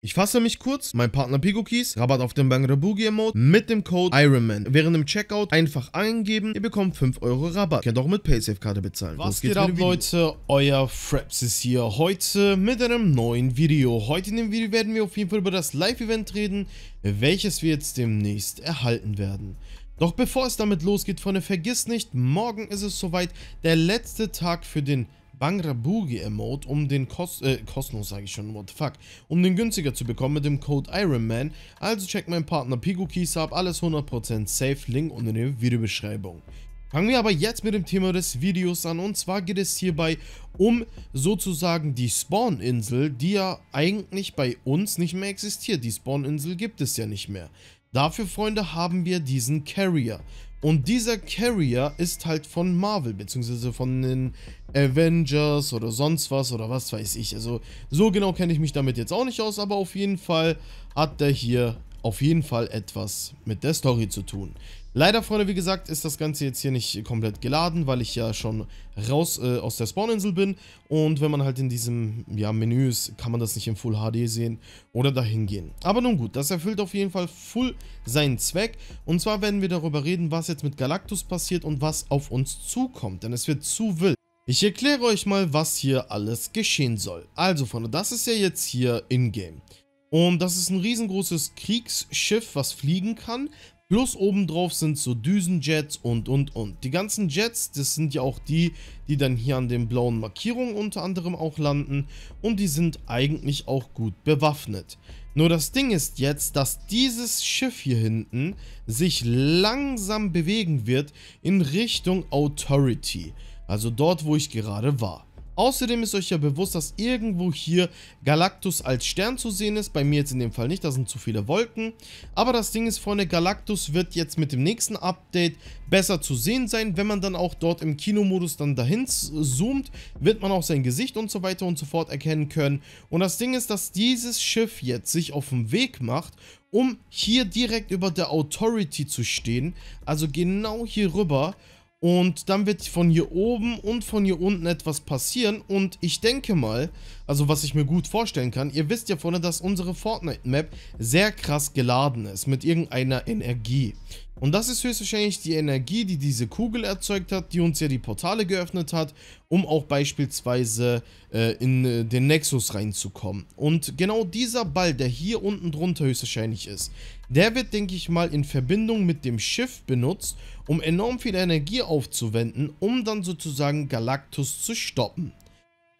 Ich fasse mich kurz, mein Partner Pigokis, Rabatt auf den Bangra Boogie Emote mit dem Code IRONMAN. Während dem Checkout einfach eingeben, ihr bekommt 5 Euro Rabatt. Ihr könnt auch mit Paysafe-Karte bezahlen. Was geht ab, Leute? Euer Fraps ist hier heute mit einem neuen Video. Heute in dem Video werden wir auf jeden Fall über das Live-Event reden, welches wir jetzt demnächst erhalten werden. Doch bevor es damit losgeht, Freunde, vergiss nicht, morgen ist es soweit, der letzte Tag für den Bangrabugi Emote, um den Kos äh, kostenlos sage ich schon, what the fuck, um den günstiger zu bekommen mit dem Code IRONMAN. Also check meinen Partner Pigokis ab, alles 100% safe, Link unten in der Videobeschreibung. Fangen wir aber jetzt mit dem Thema des Videos an und zwar geht es hierbei um sozusagen die Spawn-Insel, die ja eigentlich bei uns nicht mehr existiert. Die Spawn-Insel gibt es ja nicht mehr. Dafür, Freunde, haben wir diesen Carrier. Und dieser Carrier ist halt von Marvel, beziehungsweise von den Avengers oder sonst was oder was weiß ich. Also so genau kenne ich mich damit jetzt auch nicht aus, aber auf jeden Fall hat der hier auf jeden Fall etwas mit der Story zu tun. Leider, Freunde, wie gesagt, ist das Ganze jetzt hier nicht komplett geladen, weil ich ja schon raus äh, aus der Spawninsel bin. Und wenn man halt in diesem ja, Menü ist, kann man das nicht in Full HD sehen oder dahin gehen. Aber nun gut, das erfüllt auf jeden Fall full seinen Zweck. Und zwar werden wir darüber reden, was jetzt mit Galactus passiert und was auf uns zukommt. Denn es wird zu wild. Ich erkläre euch mal, was hier alles geschehen soll. Also, Freunde, das ist ja jetzt hier in-game. Und das ist ein riesengroßes Kriegsschiff, was fliegen kann. Plus obendrauf sind so Düsenjets und und und. Die ganzen Jets, das sind ja auch die, die dann hier an den blauen Markierungen unter anderem auch landen. Und die sind eigentlich auch gut bewaffnet. Nur das Ding ist jetzt, dass dieses Schiff hier hinten sich langsam bewegen wird in Richtung Authority. Also dort, wo ich gerade war. Außerdem ist euch ja bewusst, dass irgendwo hier Galactus als Stern zu sehen ist. Bei mir jetzt in dem Fall nicht, da sind zu viele Wolken. Aber das Ding ist, Freunde, Galactus wird jetzt mit dem nächsten Update besser zu sehen sein. Wenn man dann auch dort im Kinomodus dann dahin zoomt, wird man auch sein Gesicht und so weiter und so fort erkennen können. Und das Ding ist, dass dieses Schiff jetzt sich auf den Weg macht, um hier direkt über der Authority zu stehen. Also genau hier rüber. Und dann wird von hier oben und von hier unten etwas passieren. Und ich denke mal, also was ich mir gut vorstellen kann, ihr wisst ja vorne, dass unsere Fortnite-Map sehr krass geladen ist mit irgendeiner Energie. Und das ist höchstwahrscheinlich die Energie, die diese Kugel erzeugt hat, die uns ja die Portale geöffnet hat, um auch beispielsweise äh, in äh, den Nexus reinzukommen. Und genau dieser Ball, der hier unten drunter höchstwahrscheinlich ist, der wird, denke ich mal, in Verbindung mit dem Schiff benutzt, um enorm viel Energie aufzuwenden, um dann sozusagen Galactus zu stoppen.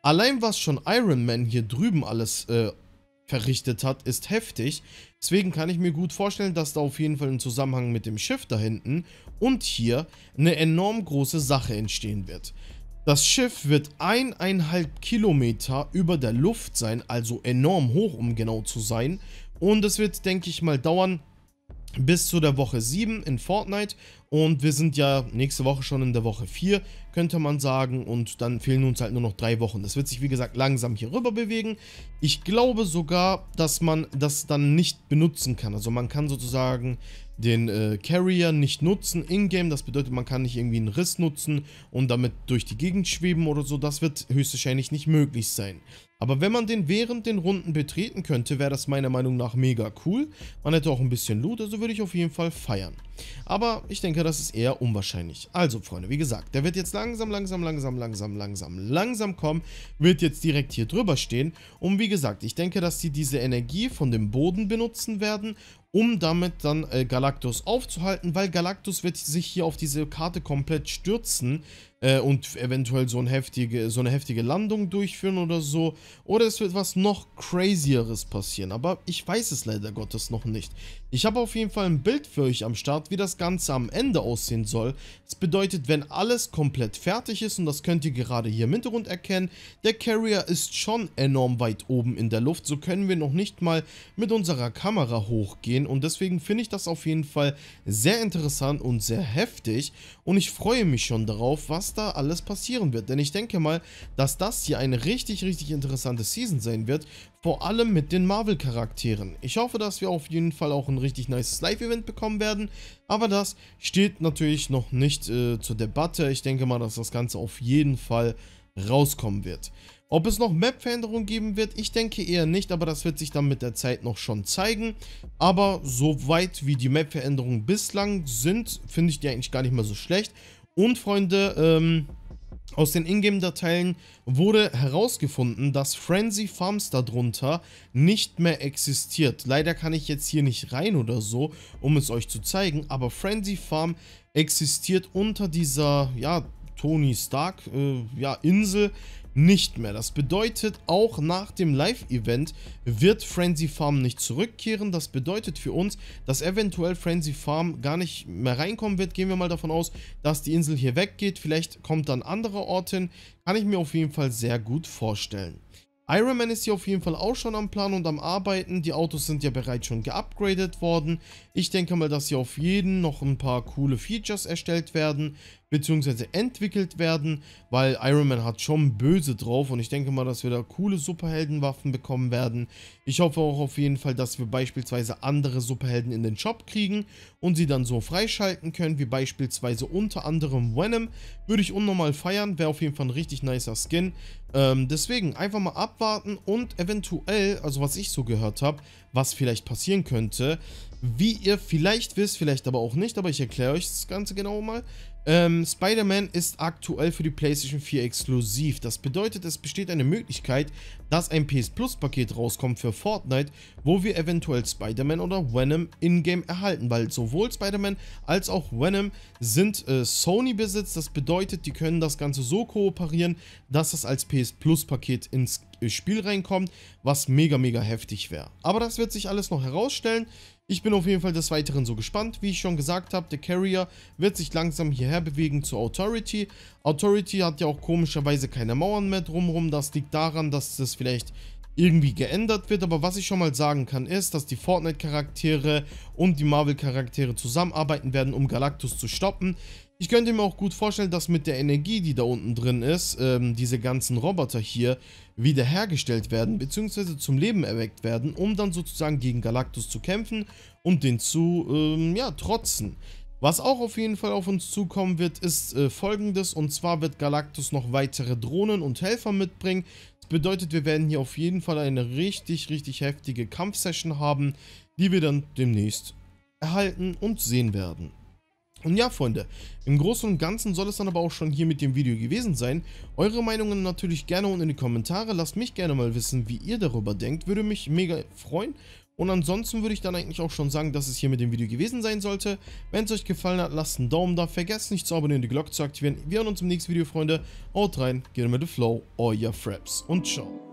Allein was schon Iron Man hier drüben alles äh, verrichtet hat, ist heftig. Deswegen kann ich mir gut vorstellen, dass da auf jeden Fall im Zusammenhang mit dem Schiff da hinten und hier eine enorm große Sache entstehen wird. Das Schiff wird eineinhalb Kilometer über der Luft sein, also enorm hoch, um genau zu sein. Und es wird, denke ich mal, dauern bis zu der Woche 7 in Fortnite und wir sind ja nächste Woche schon in der Woche 4, könnte man sagen. Und dann fehlen uns halt nur noch drei Wochen. Das wird sich, wie gesagt, langsam hier rüber bewegen. Ich glaube sogar, dass man das dann nicht benutzen kann. Also man kann sozusagen den äh, Carrier nicht nutzen in-game. Das bedeutet, man kann nicht irgendwie einen Riss nutzen und damit durch die Gegend schweben oder so. Das wird höchstwahrscheinlich nicht möglich sein. Aber wenn man den während den Runden betreten könnte, wäre das meiner Meinung nach mega cool. Man hätte auch ein bisschen Loot, also würde ich auf jeden Fall feiern. Aber ich denke, das ist eher unwahrscheinlich. Also, Freunde, wie gesagt, der wird jetzt langsam, langsam, langsam, langsam, langsam, langsam kommen. Wird jetzt direkt hier drüber stehen. Und wie gesagt, ich denke, dass sie diese Energie von dem Boden benutzen werden, um damit dann äh, Galactus aufzuhalten, weil Galactus wird sich hier auf diese Karte komplett stürzen äh, und eventuell so, ein heftige, so eine heftige Landung durchführen oder so. Oder es wird was noch crazieres passieren, aber ich weiß es leider Gottes noch nicht. Ich habe auf jeden Fall ein Bild für euch am Start, wie das Ganze am Ende aussehen soll. Das bedeutet, wenn alles komplett fertig ist, und das könnt ihr gerade hier im Hintergrund erkennen, der Carrier ist schon enorm weit oben in der Luft, so können wir noch nicht mal mit unserer Kamera hochgehen und deswegen finde ich das auf jeden Fall sehr interessant und sehr heftig und ich freue mich schon darauf, was da alles passieren wird, denn ich denke mal, dass das hier eine richtig, richtig interessante Season sein wird, vor allem mit den Marvel-Charakteren. Ich hoffe, dass wir auf jeden Fall auch ein richtig nice Live-Event bekommen werden. Aber das steht natürlich noch nicht äh, zur Debatte. Ich denke mal, dass das Ganze auf jeden Fall rauskommen wird. Ob es noch Map-Veränderungen geben wird, ich denke eher nicht, aber das wird sich dann mit der Zeit noch schon zeigen. Aber so weit wie die Map-Veränderungen bislang sind, finde ich die eigentlich gar nicht mal so schlecht. Und Freunde, ähm, aus den Ingame-Dateien wurde herausgefunden, dass Frenzy Farms darunter nicht mehr existiert. Leider kann ich jetzt hier nicht rein oder so, um es euch zu zeigen, aber Frenzy Farm existiert unter dieser, ja, Tony Stark, äh, ja, Insel nicht mehr. Das bedeutet, auch nach dem Live-Event wird Frenzy Farm nicht zurückkehren. Das bedeutet für uns, dass eventuell Frenzy Farm gar nicht mehr reinkommen wird. Gehen wir mal davon aus, dass die Insel hier weggeht. Vielleicht kommt dann andere Ort hin. Kann ich mir auf jeden Fall sehr gut vorstellen. Iron Man ist hier auf jeden Fall auch schon am Plan und am Arbeiten. Die Autos sind ja bereits schon geupgradet worden. Ich denke mal, dass hier auf jeden noch ein paar coole Features erstellt werden beziehungsweise entwickelt werden, weil Iron Man hat schon böse drauf und ich denke mal, dass wir da coole Superheldenwaffen bekommen werden. Ich hoffe auch auf jeden Fall, dass wir beispielsweise andere Superhelden in den Shop kriegen und sie dann so freischalten können, wie beispielsweise unter anderem Venom. Würde ich unnormal feiern, wäre auf jeden Fall ein richtig nicer Skin. Ähm, deswegen einfach mal abwarten und eventuell, also was ich so gehört habe, was vielleicht passieren könnte, wie ihr vielleicht wisst, vielleicht aber auch nicht, aber ich erkläre euch das Ganze genau mal. Ähm, Spider-Man ist aktuell für die PlayStation 4 exklusiv. Das bedeutet, es besteht eine Möglichkeit, dass ein PS Plus Paket rauskommt für Fortnite, wo wir eventuell Spider-Man oder Venom in-game erhalten, weil sowohl Spider-Man als auch Venom sind äh, Sony-Besitz. Das bedeutet, die können das Ganze so kooperieren, dass es als PS Plus Paket ins äh, Spiel reinkommt, was mega, mega heftig wäre. Aber das wird sich alles noch herausstellen. Ich bin auf jeden Fall des Weiteren so gespannt. Wie ich schon gesagt habe, der Carrier wird sich langsam hierher bewegen zur Authority. Authority hat ja auch komischerweise keine Mauern mehr drumherum. Das liegt daran, dass das vielleicht irgendwie geändert wird. Aber was ich schon mal sagen kann, ist, dass die Fortnite-Charaktere und die Marvel-Charaktere zusammenarbeiten werden, um Galactus zu stoppen. Ich könnte mir auch gut vorstellen, dass mit der Energie, die da unten drin ist, ähm, diese ganzen Roboter hier wiederhergestellt werden, beziehungsweise zum Leben erweckt werden, um dann sozusagen gegen Galactus zu kämpfen und den zu, ähm, ja, trotzen. Was auch auf jeden Fall auf uns zukommen wird, ist äh, folgendes, und zwar wird Galactus noch weitere Drohnen und Helfer mitbringen. Bedeutet, wir werden hier auf jeden Fall eine richtig, richtig heftige Kampfsession haben, die wir dann demnächst erhalten und sehen werden. Und ja, Freunde, im Großen und Ganzen soll es dann aber auch schon hier mit dem Video gewesen sein. Eure Meinungen natürlich gerne unten in die Kommentare. Lasst mich gerne mal wissen, wie ihr darüber denkt. Würde mich mega freuen. Und ansonsten würde ich dann eigentlich auch schon sagen, dass es hier mit dem Video gewesen sein sollte. Wenn es euch gefallen hat, lasst einen Daumen da. Vergesst nicht zu abonnieren und die Glocke zu aktivieren. Wir hören uns im nächsten Video, Freunde. Haut rein, geht mit the flow, euer Fraps und ciao.